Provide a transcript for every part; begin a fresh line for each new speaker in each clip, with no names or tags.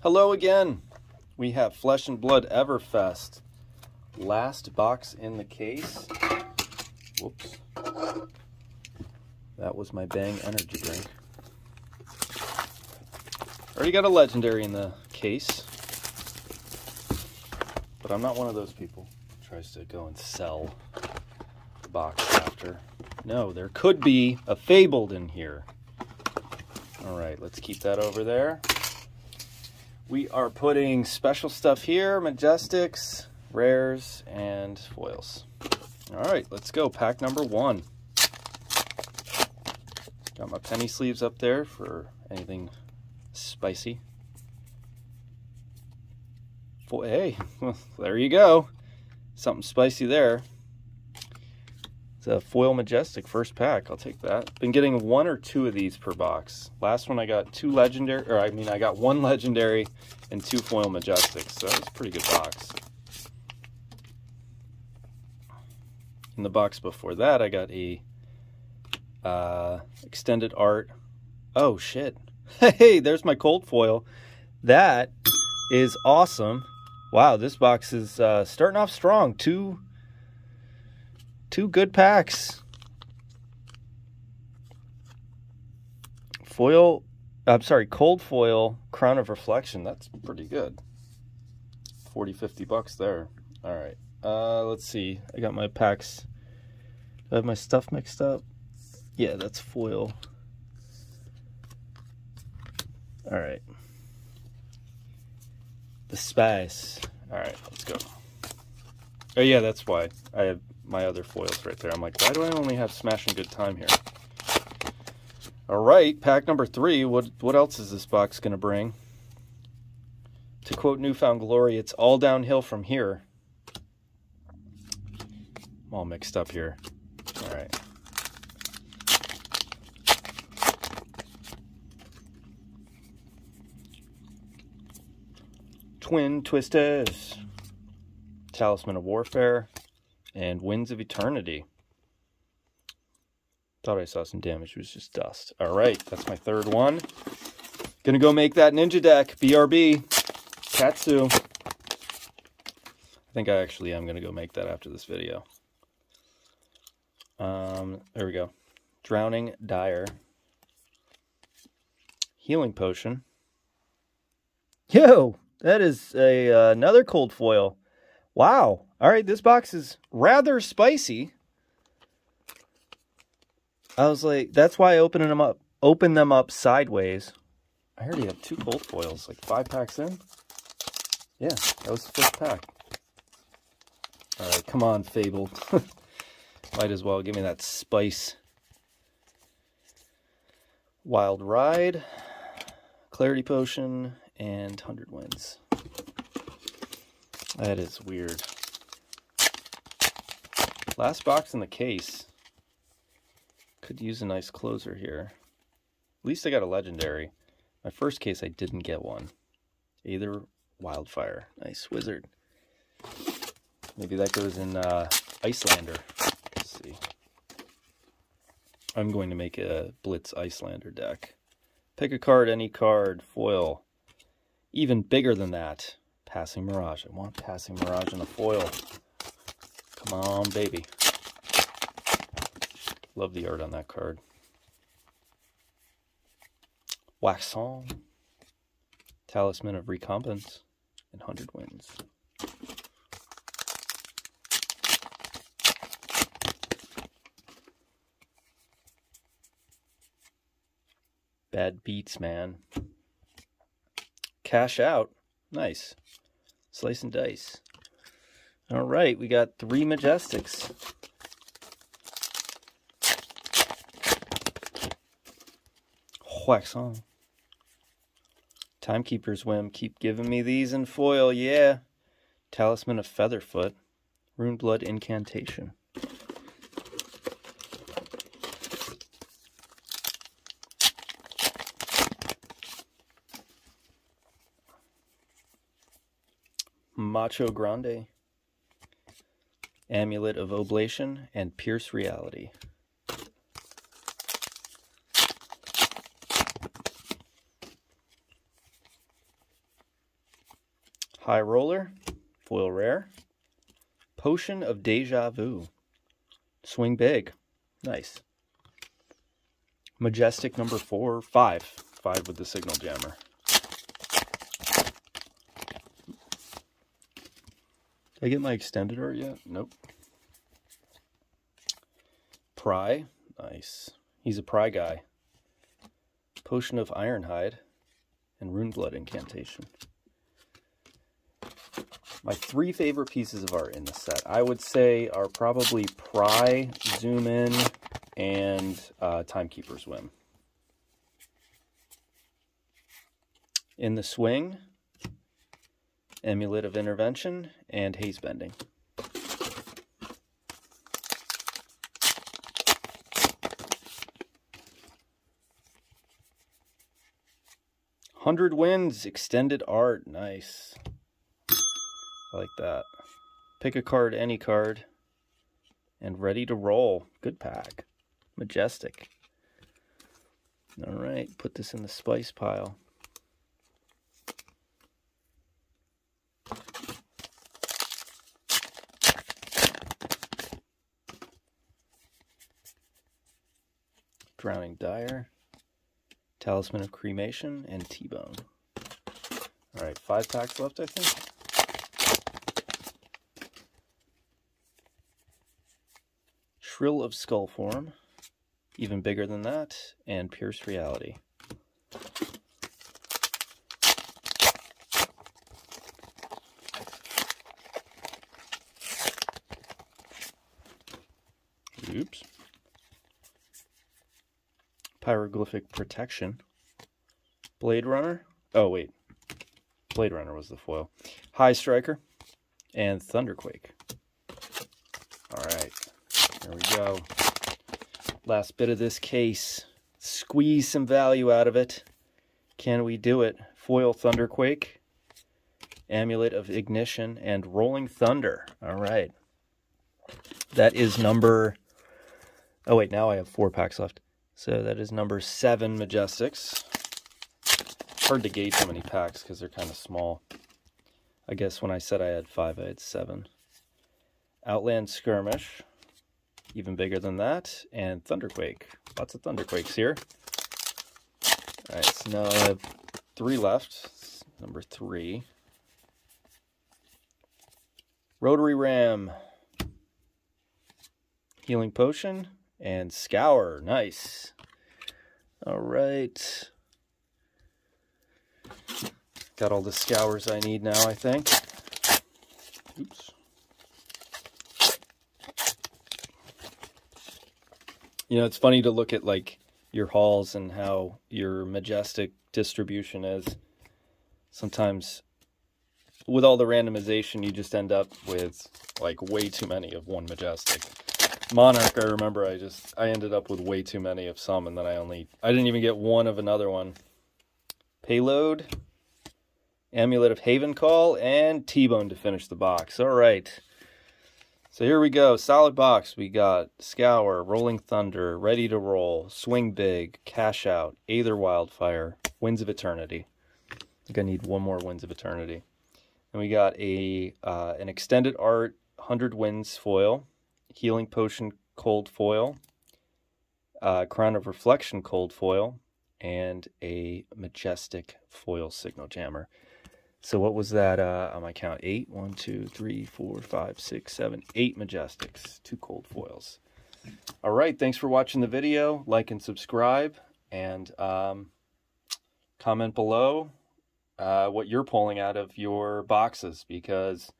Hello again. We have Flesh and Blood Everfest. Last box in the case. Whoops. That was my Bang energy drink. Already got a legendary in the case. But I'm not one of those people who tries to go and sell the box after. No, there could be a fabled in here. All right, let's keep that over there. We are putting special stuff here, Majestics, Rares, and Foils. All right, let's go. Pack number one. Got my penny sleeves up there for anything spicy. Hey, well, there you go. Something spicy there. It's a foil majestic first pack. I'll take that. Been getting one or two of these per box. Last one I got two legendary, or I mean I got one legendary and two foil majestics. So was a pretty good box. In the box before that, I got a uh, extended art. Oh shit! Hey, there's my cold foil. That is awesome. Wow, this box is uh, starting off strong. Two two good packs. Foil, I'm sorry, cold foil, Crown of Reflection. That's pretty good. 40, 50 bucks there. All right. Uh, let's see. I got my packs. Do I have my stuff mixed up? Yeah, that's foil. All right. The spice. All right, let's go. Oh yeah, that's why I have my other foils right there. I'm like, why do I only have Smashing Good Time here? All right, pack number three. What what else is this box going to bring? To quote Newfound Glory, it's all downhill from here. I'm all mixed up here. All right. Twin Twisters. Talisman of Warfare and Winds of Eternity. Thought I saw some damage. It was just dust. All right, that's my third one. Gonna go make that ninja deck. BRB. Katsu. I think I actually am gonna go make that after this video. Um, there we go. Drowning Dire. Healing Potion. Yo, that is a uh, another cold foil. Wow. All right, this box is rather spicy. I was like, that's why I opened them up, open them up sideways. I already have two cold foils, like five packs in. Yeah, that was the fifth pack. All right, come on, Fable. Might as well give me that spice. Wild Ride, Clarity Potion, and 100 Winds. That is weird. Last box in the case. Could use a nice closer here. At least I got a legendary. My first case I didn't get one. Aether Wildfire. Nice wizard. Maybe that goes in uh, Iyslander. Let's see. I'm going to make a Blitz Iyslander deck. Pick a card, any card, foil. Even bigger than that. Passing Mirage. I want Passing Mirage in a foil. Come on, baby. Love the art on that card. Wax Song. Talisman of Recompense. And 100 Winds. Bad beats, man. Cash out. Nice. Slice and dice. All right, we got three Majestics. Wax on. Timekeeper's Whim. Keep giving me these in foil, yeah. Talisman of Featherfoot. Runeblood Incantation. Macho Grande, Amulet of Oblation, and Pierce Reality. High Roller, foil rare. Potion of Deja Vu. Swing big. Nice. Majestic number four, five. Five with the signal jammer. Did I get my extended art yet? Nope. Pry. Nice. He's a pry guy. Potion of Ironhide and Runeblood Incantation. My three favorite pieces of art in the set, I would say, are probably Pry, Zoom In, and uh, Timekeeper's Whim. In the swing, Of Intervention, and Haze Bending. Hundred Winds, Extended Art, nice. I like that. Pick a card, any card, and ready to roll. Good pack. Majestic. All right, put this in the spice pile. Drowning Dire, Talisman of Cremation, and T-Bone. All right, five packs left, I think. Shrill of Skullform, even bigger than that, and Pierce Reality. Oops. Pyroglyphic Protection. Blade Runner. Oh, wait. Blade Runner was the foil. High Striker. And Thunderquake. All right. There we go. Last bit of this case. Squeeze some value out of it. Can we do it? Foil Thunderquake. Amulet of Ignition. And Rolling Thunder. All right. That is number... Oh, wait. Now I have four packs left. So that is number seven Majestics. Hard to gauge how many packs because they're kind of small. I guess when I said I had five, I had seven. Outland Skirmish, even bigger than that. And Thunderquake. Lots of Thunderquakes here. Alright, so now I have three left. Number three. Rotary Ram. Healing Potion and scour. Nice. All right. Got all the scours I need now, I think. Oops. You know, it's funny to look at like your hauls and how your majestic distribution is. Sometimes with all the randomization, you just end up with like way too many of one majestic. Monarch, I remember I just, I ended up with way too many of some, and then I only, I didn't even get one of another one. Payload, Amulet of Havencall, and T-Bone to finish the box. All right. So here we go. Solid box. We got Scour, Rolling Thunder, Ready to Roll, Swing Big, Cash Out, Aether Wildfire, Winds of Eternity. I think I need one more Winds of Eternity. And we got a uh, an extended art 100 Winds foil, Healing Potion cold foil, uh, Crown of Reflection cold foil, and a Majestic foil signal jammer. So what was that uh, on my count? Eight, one, two, three, four, five, six, seven, eight Majestics, two cold foils. All right, thanks for watching the video. Like and subscribe, and um, comment below uh, what you're pulling out of your boxes because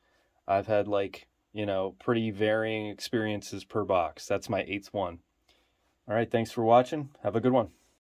I've had like you know, pretty varying experiences per box. That's my eighth one. All right, thanks for watching. Have a good one.